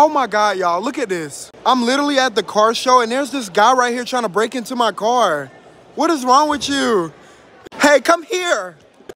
Oh my God, y'all, look at this. I'm literally at the car show and there's this guy right here trying to break into my car. What is wrong with you? Hey, come here.